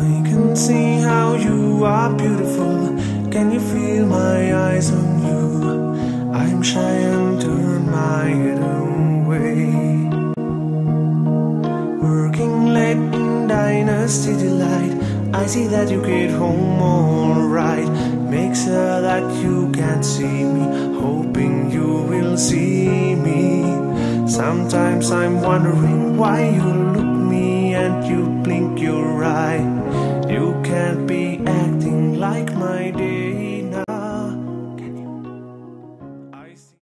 I can see how you are beautiful. Can you feel my eyes on you? I'm shy and turn my head away. Working late in Dynasty Delight, I see that you get home alright. Make sure that you can see me, hoping you will see me. Sometimes I'm wondering why you look acting like my dear.